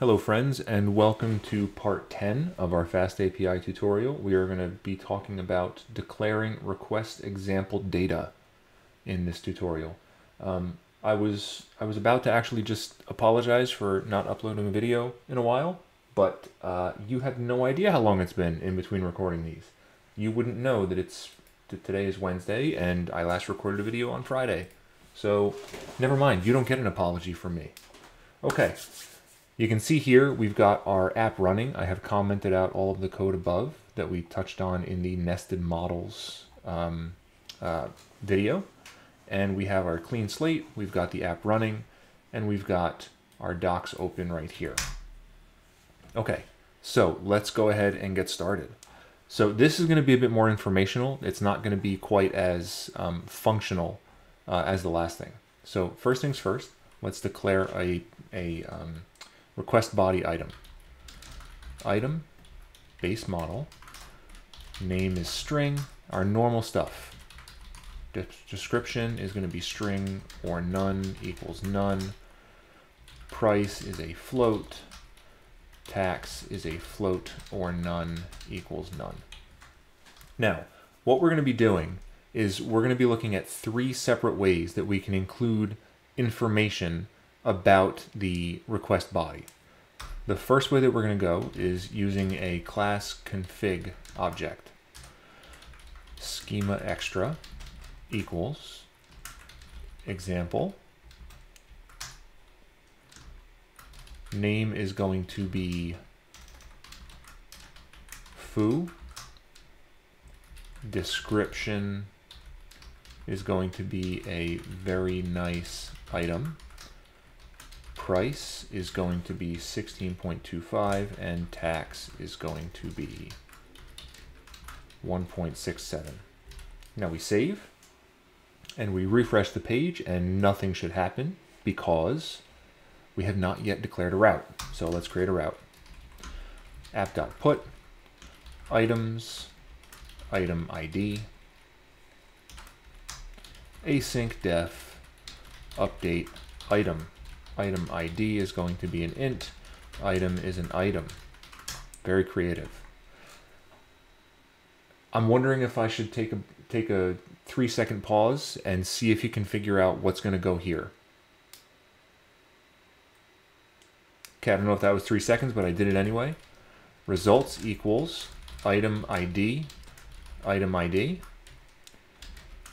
Hello friends and welcome to part 10 of our Fast API tutorial. We are going to be talking about declaring request example data in this tutorial. Um, I was I was about to actually just apologize for not uploading a video in a while, but uh, you have no idea how long it's been in between recording these. You wouldn't know that it's that today is Wednesday and I last recorded a video on Friday. So never mind, you don't get an apology from me. Okay, you can see here we've got our app running. I have commented out all of the code above that we touched on in the nested models um, uh, video. And we have our clean slate, we've got the app running, and we've got our docs open right here. Okay, so let's go ahead and get started. So this is going to be a bit more informational. It's not going to be quite as um, functional uh, as the last thing. So first things first, let's declare a, a um, request body item. Item, base model, name is string, our normal stuff. De description is going to be string or none equals none. Price is a float. Tax is a float or none equals none. Now, what we're going to be doing is we're going to be looking at three separate ways that we can include information about the request body. The first way that we're going to go is using a class config object. Schema extra equals example. Name is going to be foo. Description is going to be a very nice item price is going to be 16.25 and tax is going to be 1.67. Now we save and we refresh the page and nothing should happen because we have not yet declared a route. So let's create a route. app.put items item ID async def update item item ID is going to be an int, item is an item. Very creative. I'm wondering if I should take a take a three second pause and see if you can figure out what's going to go here. Okay, I don't know if that was three seconds, but I did it anyway. Results equals item ID, item ID,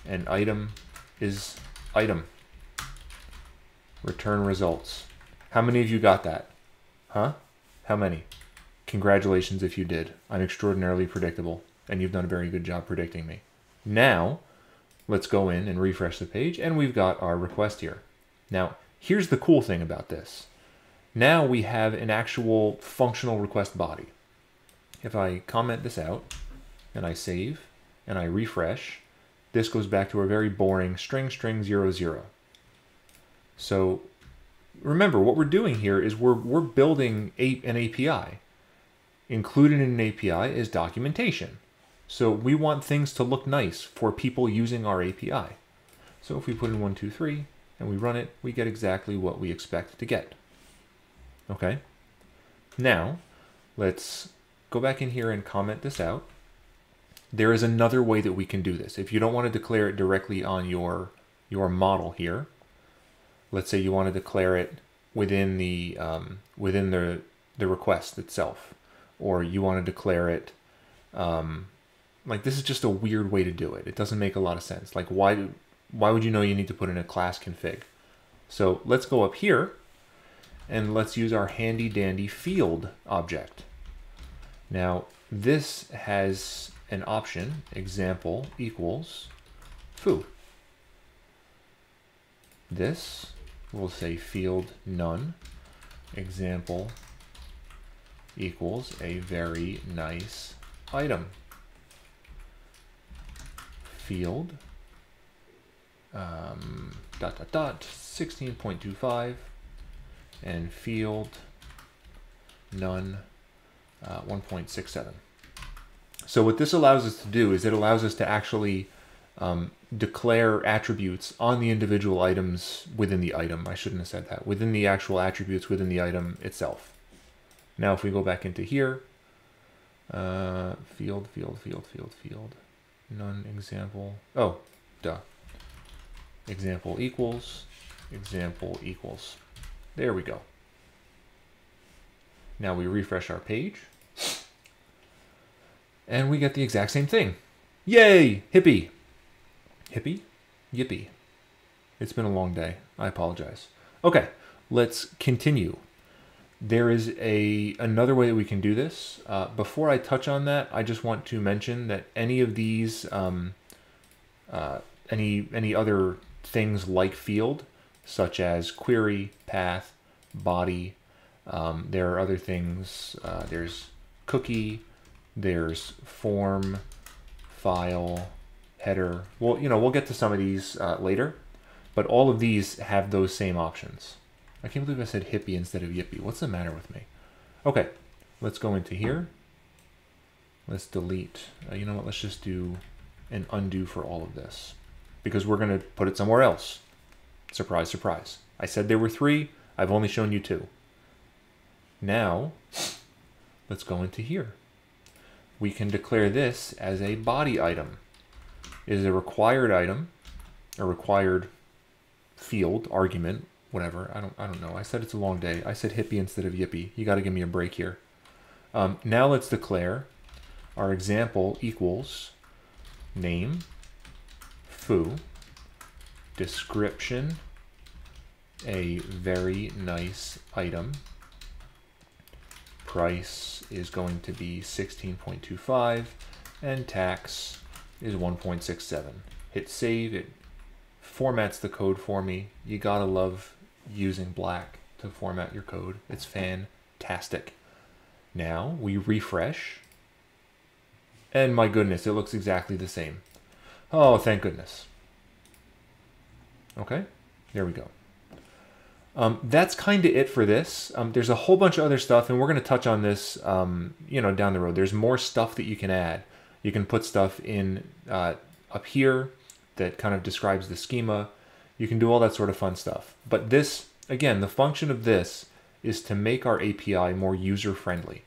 and item is item. Return results. How many of you got that? Huh? How many? Congratulations if you did. I'm extraordinarily predictable, and you've done a very good job predicting me. Now, let's go in and refresh the page, and we've got our request here. Now, here's the cool thing about this. Now we have an actual functional request body. If I comment this out, and I save, and I refresh, this goes back to a very boring string string zero zero. So remember, what we're doing here is we're, we're building a, an API. Included in an API is documentation. So we want things to look nice for people using our API. So if we put in one, two, three, and we run it, we get exactly what we expect to get. Okay? Now, let's go back in here and comment this out. There is another way that we can do this. If you don't want to declare it directly on your, your model here, let's say you want to declare it within the um, within the the request itself, or you want to declare it um, like this is just a weird way to do it. It doesn't make a lot of sense. Like why why would you know you need to put in a class config? So let's go up here and let's use our handy dandy field object. Now this has an option example equals foo. This we'll say field none example equals a very nice item. Field um, dot dot dot 16.25 and field none uh, 1.67. So what this allows us to do is it allows us to actually um, declare attributes on the individual items within the item. I shouldn't have said that. Within the actual attributes within the item itself. Now if we go back into here, uh, field, field, field, field, field, none example. Oh, duh. Example equals, example equals. There we go. Now we refresh our page. And we get the exact same thing. Yay! Hippie! Hippie? Yippee. It's been a long day. I apologize. Okay, let's continue. There is a another way that we can do this. Uh, before I touch on that, I just want to mention that any of these, um, uh, any any other things like field, such as query, path, body, um, there are other things. Uh, there's cookie, there's form, file, header. Well, you know, we'll get to some of these uh, later, but all of these have those same options. I can't believe I said hippie instead of yippee. What's the matter with me? Okay, let's go into here. Let's delete. Uh, you know what? Let's just do an undo for all of this because we're going to put it somewhere else. Surprise, surprise. I said there were three. I've only shown you two. Now, let's go into here. We can declare this as a body item. Is a required item, a required field, argument, whatever. I don't, I don't know. I said it's a long day. I said hippie instead of yippee. You got to give me a break here. Um, now let's declare our example equals name, foo, description, a very nice item, price is going to be 16.25 and tax is 1.67. Hit save, it formats the code for me. You gotta love using black to format your code. It's fantastic. Now we refresh and my goodness, it looks exactly the same. Oh, thank goodness. Okay, there we go. Um, that's kind of it for this. Um, there's a whole bunch of other stuff, and we're going to touch on this, um, you know, down the road. There's more stuff that you can add. You can put stuff in uh, up here that kind of describes the schema. You can do all that sort of fun stuff. But this, again, the function of this is to make our API more user-friendly.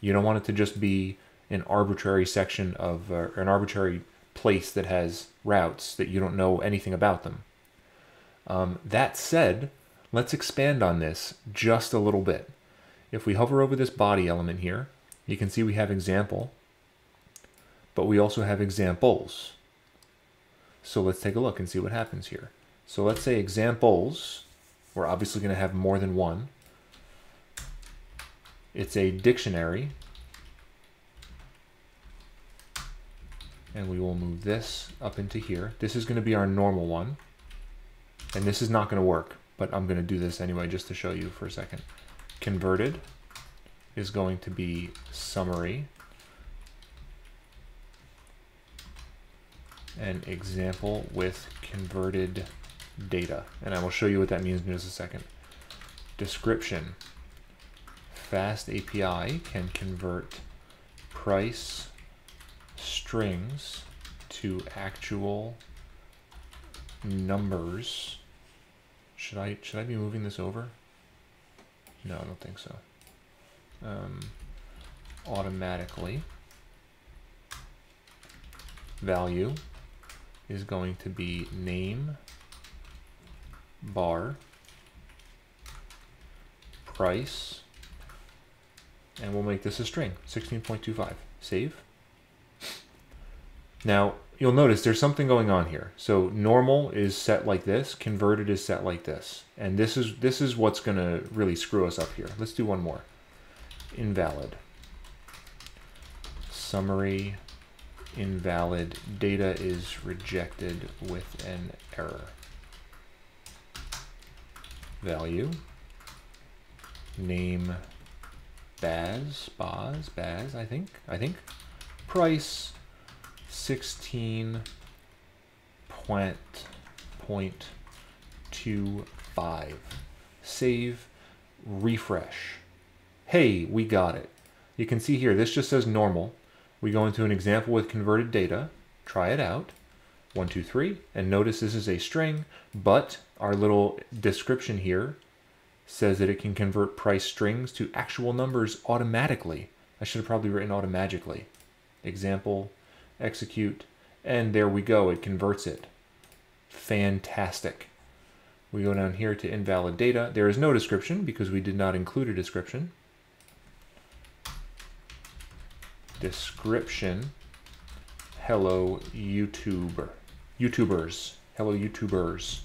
You don't want it to just be an arbitrary section of, uh, an arbitrary place that has routes that you don't know anything about them. Um, that said, Let's expand on this just a little bit. If we hover over this body element here, you can see we have example, but we also have examples. So let's take a look and see what happens here. So let's say examples, we're obviously going to have more than one. It's a dictionary. And we will move this up into here. This is going to be our normal one. And this is not going to work but I'm going to do this anyway just to show you for a second. Converted is going to be summary. An example with converted data. And I will show you what that means in just a second. Description. Fast API can convert price strings to actual numbers should I should I be moving this over? No, I don't think so. Um, automatically value is going to be name bar price and we'll make this a string 16.25 save now you'll notice there's something going on here. So normal is set like this, converted is set like this. And this is this is what's going to really screw us up here. Let's do one more. Invalid. Summary invalid data is rejected with an error. Value name Baz, Baz, Baz, I think, I think. Price 16 point, point two five. Save, refresh. Hey, we got it. You can see here, this just says normal. We go into an example with converted data, try it out. One, two, three, and notice this is a string, but our little description here says that it can convert price strings to actual numbers automatically. I should have probably written automatically. Example, execute, and there we go, it converts it. Fantastic. We go down here to invalid data. There is no description because we did not include a description. Description, hello YouTuber, YouTubers, hello YouTubers.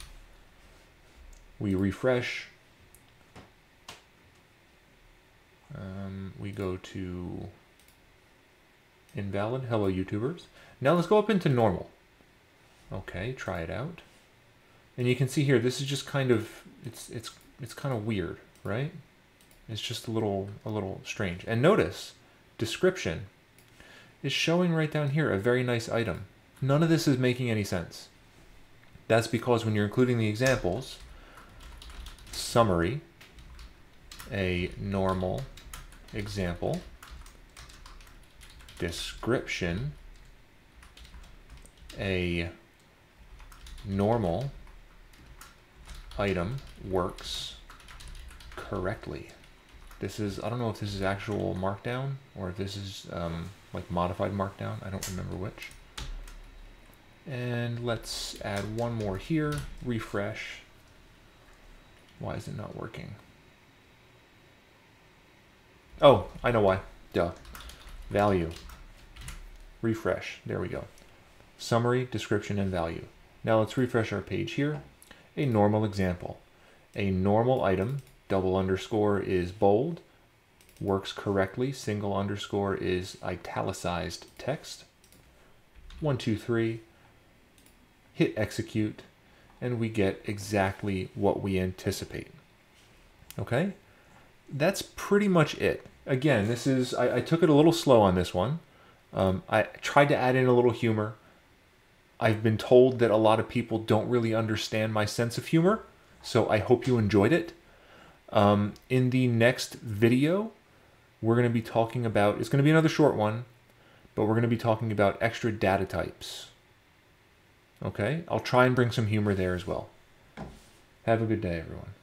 We refresh. Um, we go to invalid, hello YouTubers. Now let's go up into normal. Okay, try it out. And you can see here, this is just kind of, it's, it's, it's kind of weird, right? It's just a little, a little strange. And notice, description is showing right down here a very nice item. None of this is making any sense. That's because when you're including the examples, summary, a normal example, description, a normal item works correctly. This is, I don't know if this is actual markdown or if this is um, like modified markdown. I don't remember which. And let's add one more here, refresh. Why is it not working? Oh, I know why. Duh. Value. Refresh. There we go. Summary, description, and value. Now let's refresh our page here. A normal example. A normal item, double underscore is bold, works correctly, single underscore is italicized text. One, two, three, hit execute, and we get exactly what we anticipate. Okay? That's pretty much it. Again, this is, I, I took it a little slow on this one. Um, I tried to add in a little humor. I've been told that a lot of people don't really understand my sense of humor, so I hope you enjoyed it. Um, in the next video, we're going to be talking about, it's going to be another short one, but we're going to be talking about extra data types. Okay, I'll try and bring some humor there as well. Have a good day, everyone.